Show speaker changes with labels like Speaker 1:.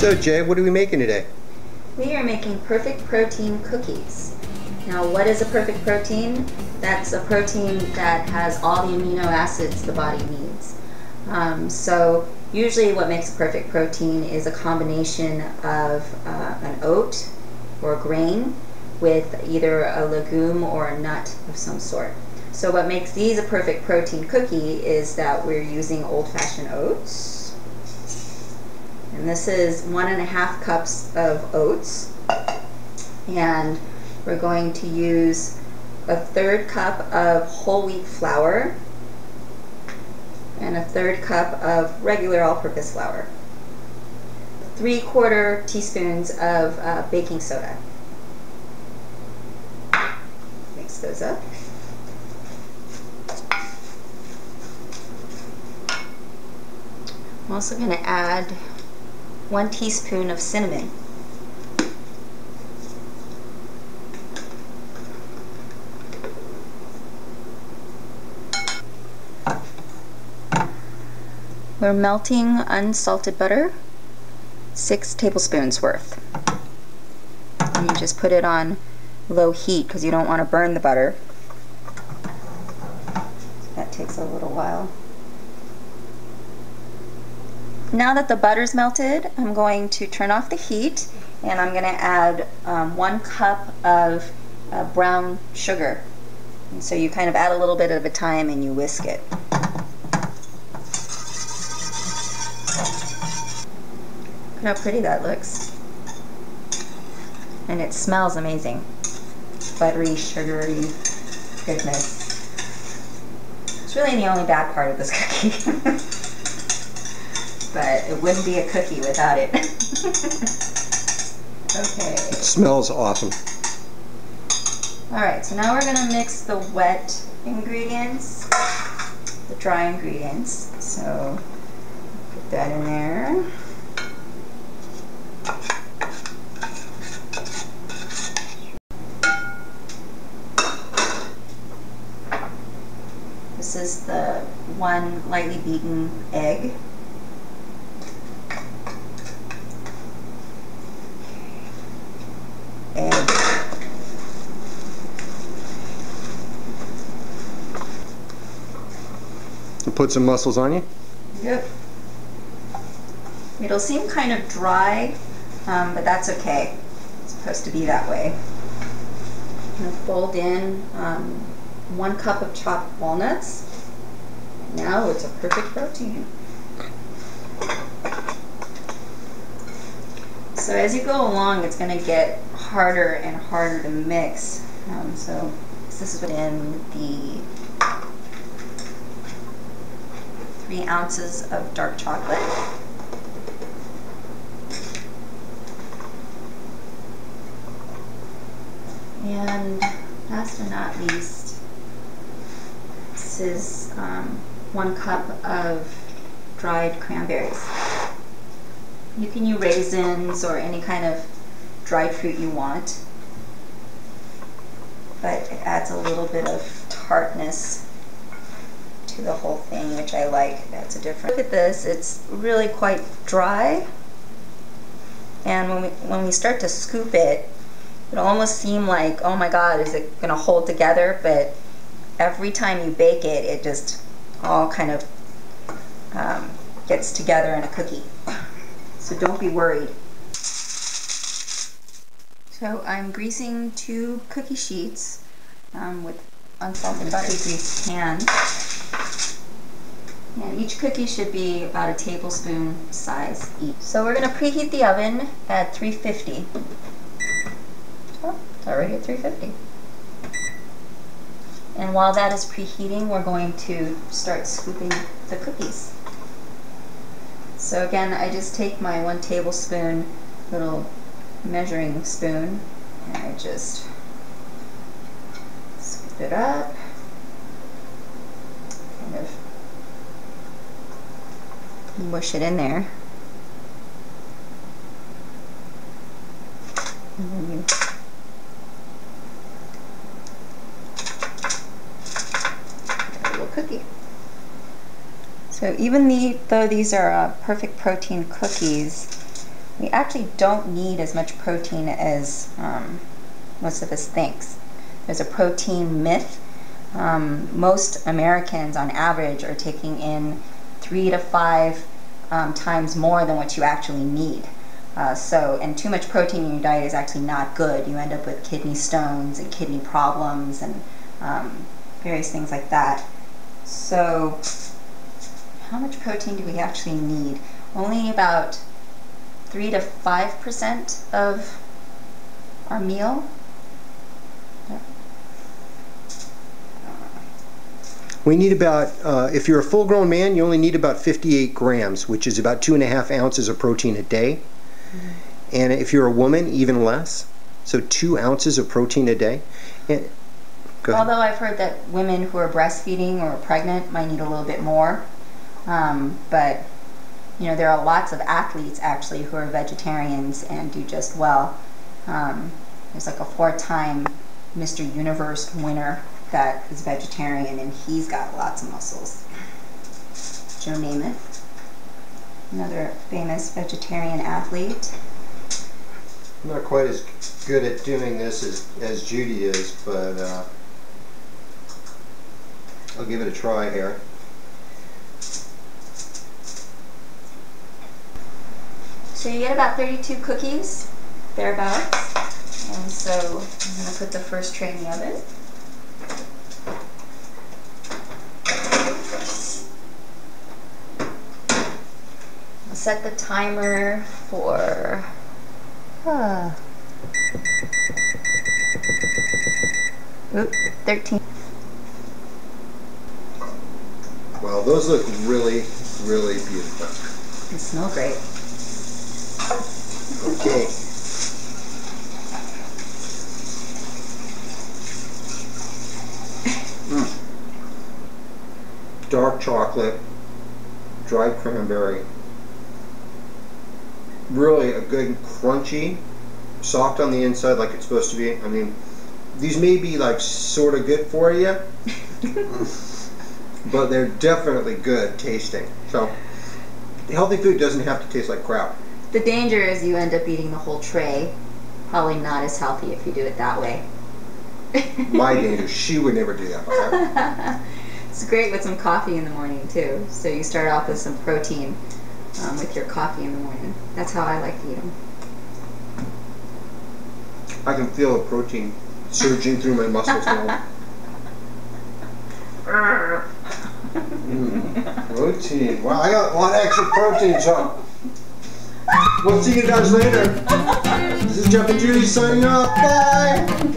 Speaker 1: So Jay, what are we making today?
Speaker 2: We are making perfect protein cookies. Now what is a perfect protein? That's a protein that has all the amino acids the body needs. Um, so usually what makes a perfect protein is a combination of uh, an oat or grain with either a legume or a nut of some sort. So what makes these a perfect protein cookie is that we're using old-fashioned oats. And this is one and a half cups of oats. And we're going to use a third cup of whole wheat flour and a third cup of regular all-purpose flour. Three quarter teaspoons of uh, baking soda. Mix those up. I'm also going to add one teaspoon of cinnamon. We're melting unsalted butter, six tablespoons worth. And you just put it on low heat because you don't want to burn the butter. That takes a little while. Now that the butter's melted, I'm going to turn off the heat and I'm going to add um, one cup of uh, brown sugar. And so you kind of add a little bit at a time and you whisk it. Look how pretty that looks. And it smells amazing. Buttery, sugary goodness. It's really the only bad part of this cookie. But it wouldn't be a cookie without it. okay.
Speaker 1: It smells awesome.
Speaker 2: Alright, so now we're going to mix the wet ingredients, the dry ingredients. So put that in there. This is the one lightly beaten egg. Egg.
Speaker 1: And put some muscles on you.
Speaker 2: Yep. It'll seem kind of dry, um, but that's okay. It's supposed to be that way. I'm going to fold in um, one cup of chopped walnuts. Now it's a perfect protein. So as you go along, it's going to get harder and harder to mix. Um, so this is in the three ounces of dark chocolate. And last but not least, this is um, one cup of dried cranberries. You can use raisins or any kind of dried fruit you want, but it adds a little bit of tartness to the whole thing, which I like. That's a different. Look at this, it's really quite dry. And when we, when we start to scoop it, it'll almost seem like, oh my god, is it gonna hold together? But every time you bake it, it just all kind of um, gets together in a cookie. So don't be worried. So I'm greasing two cookie sheets um, with unsalted butter grease pan. And each cookie should be about a tablespoon size each. So we're going to preheat the oven at 350. Oh, it's already at 350. And while that is preheating, we're going to start scooping the cookies. So again, I just take my one tablespoon little measuring spoon and I just scoop it up, kind of mush it in there. And then you little cookie. So even the, though these are uh, perfect protein cookies, we actually don't need as much protein as um, most of us thinks. There's a protein myth. Um, most Americans, on average, are taking in three to five um, times more than what you actually need. Uh, so, and too much protein in your diet is actually not good. You end up with kidney stones and kidney problems and um, various things like that. So, how much protein do we actually need? Only about 3 to 5% of our meal.
Speaker 1: We need about, uh, if you're a full grown man, you only need about 58 grams, which is about two and a half ounces of protein a day. And if you're a woman, even less. So two ounces of protein a day. And, go ahead.
Speaker 2: Although I've heard that women who are breastfeeding or pregnant might need a little bit more. Um, but, you know, there are lots of athletes actually who are vegetarians and do just well. Um, there's like a four time Mr. Universe winner that is vegetarian and he's got lots of muscles. Joe Namath, another famous vegetarian athlete.
Speaker 1: I'm not quite as good at doing this as, as Judy is, but uh, I'll give it a try here.
Speaker 2: So you get about 32 cookies, thereabouts. And so I'm going to put the first tray in the oven. Set the timer for uh, 13.
Speaker 1: Well, those look really, really beautiful.
Speaker 2: They smell great.
Speaker 1: Okay. Mm. Dark chocolate, dried cranberry. Really a good crunchy, soft on the inside like it's supposed to be. I mean, these may be like sort of good for you, but they're definitely good tasting. So, healthy food doesn't have to taste like crap.
Speaker 2: The danger is you end up eating the whole tray. Probably not as healthy if you do it that way.
Speaker 1: My danger, she would never do that.
Speaker 2: It's great with some coffee in the morning too. So you start off with some protein um, with your coffee in the morning. That's how I like to eat them.
Speaker 1: I can feel the protein surging through my muscles now. Mm, protein. Wow, I got one extra protein, so we'll see you guys later. This is Jeff and Judy signing off. Bye.